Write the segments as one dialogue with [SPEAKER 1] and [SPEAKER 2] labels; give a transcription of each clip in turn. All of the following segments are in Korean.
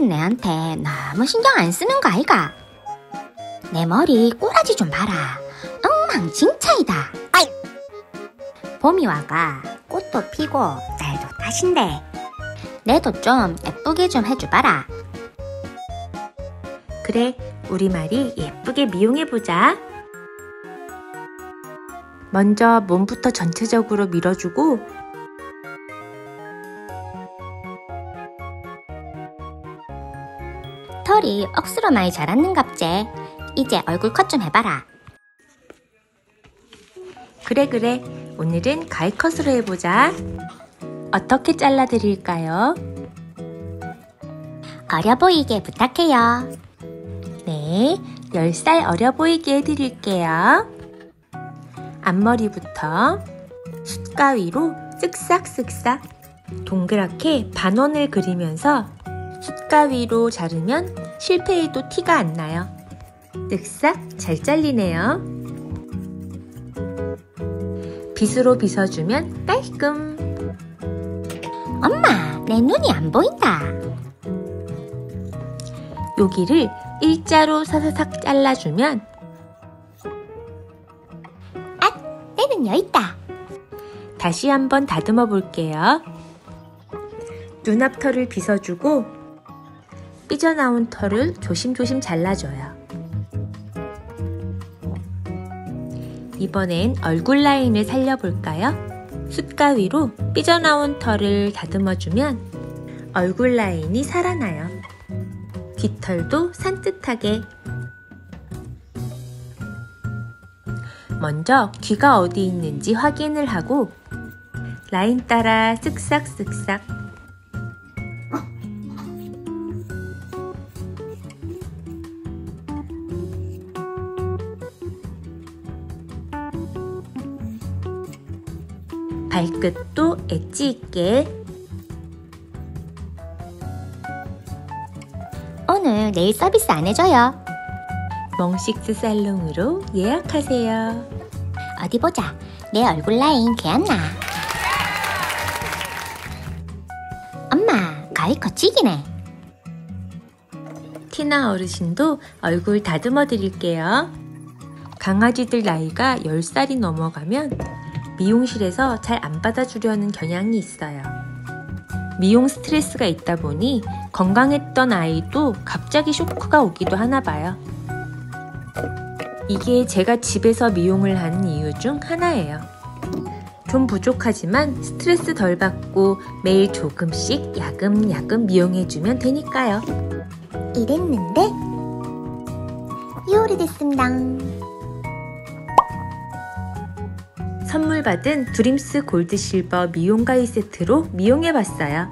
[SPEAKER 1] 요즘 내한테 너무 신경 안 쓰는 거 아이가? 내 머리 꼬라지 좀 봐라. 엉망진창이다. 아이! 봄이 와가 꽃도 피고 날도 다신데 내도 좀 예쁘게 좀 해줘봐라.
[SPEAKER 2] 그래, 우리 말이 예쁘게 미용해보자. 먼저 몸부터 전체적으로 밀어주고
[SPEAKER 1] 털이 억수로 많이 자랐는갑제. 이제 얼굴 컷 좀 해봐라.
[SPEAKER 2] 그래 그래 오늘은 가위 컷으로 해보자. 어떻게 잘라드릴까요?
[SPEAKER 1] 어려 보이게 부탁해요.
[SPEAKER 2] 네, 10살 어려 보이게 해드릴게요. 앞머리부터 숫가위로 쓱싹쓱싹 동그랗게 반원을 그리면서 숫가위로 자르면 실패해도 티가 안 나요. 쓱싹 잘 잘리네요. 빗으로 빗어주면 깔끔.
[SPEAKER 1] 엄마, 내 눈이 안 보인다.
[SPEAKER 2] 여기를 일자로 사사삭 잘라주면
[SPEAKER 1] 내눈 여있다.
[SPEAKER 2] 다시 한번 다듬어 볼게요. 눈앞 털을 빗어주고 삐져나온 털을 조심조심 잘라줘요. 이번엔 얼굴 라인을 살려볼까요? 숯가위로 삐져나온 털을 다듬어주면 얼굴 라인이 살아나요. 뒷털도 산뜻하게 먼저 귀가 어디 있는지 확인을 하고 라인 따라 쓱싹쓱싹 발끝도 엣지 있게
[SPEAKER 1] 오늘 네일 서비스 안 해줘요.
[SPEAKER 2] 멍식스 살롱으로 예약하세요.
[SPEAKER 1] 어디 보자. 내 얼굴 라인 개안나. 엄마, 가위컷 찍이네.
[SPEAKER 2] 티나 어르신도 얼굴 다듬어 드릴게요. 강아지들 나이가 10살이 넘어가면 미용실에서 잘 안 받아주려는 경향이 있어요. 미용 스트레스가 있다 보니 건강했던 아이도 갑자기 쇼크가 오기도 하나 봐요. 이게 제가 집에서 미용을 하는 이유 중 하나예요. 좀 부족하지만 스트레스 덜 받고 매일 조금씩 야금야금 미용해주면 되니까요.
[SPEAKER 1] 이랬는데 요리됐습니다.
[SPEAKER 2] 선물 받은 드림스 골드 실버 미용 가위 세트로 미용해 봤어요.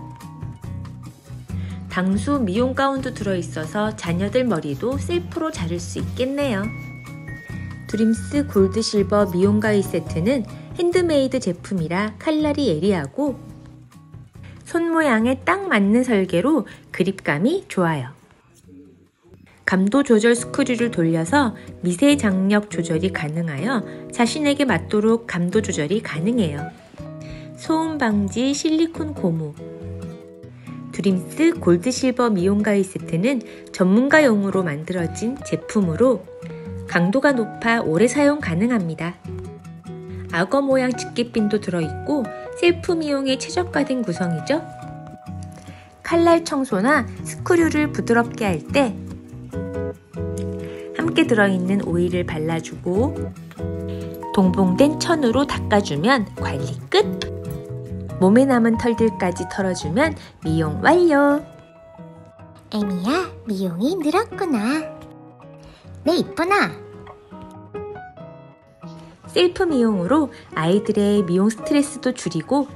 [SPEAKER 2] 방수 미용 가운도 들어있어서 자녀들 머리도 셀프로 자를 수 있겠네요. 드림스 골드 실버 미용 가위 세트는 핸드메이드 제품이라 칼날이 예리하고 손 모양에 딱 맞는 설계로 그립감이 좋아요. 감도 조절 스크류를 돌려서 미세 장력 조절이 가능하여 자신에게 맞도록 감도 조절이 가능해요. 소음 방지 실리콘 고무 드림스 골드 실버 미용 가위 세트는 전문가용으로 만들어진 제품으로 강도가 높아 오래 사용 가능합니다. 악어 모양 집게핀도 들어있고 셀프 미용에 최적화된 구성이죠. 칼날 청소나 스크류를 부드럽게 할 때 함께 들어있는 오일을 발라주고 동봉된 천으로 닦아주면 관리 끝! 몸에 남은 털들까지 털어주면 미용 완료!
[SPEAKER 1] 에미야, 미용이 늘었구나. 네, 이쁘나.
[SPEAKER 2] 셀프 미용으로 아이들의 미용 스트레스도 줄이고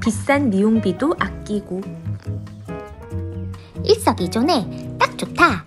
[SPEAKER 2] 비싼 미용비도 아끼고
[SPEAKER 1] 일석이조네. 딱 좋다.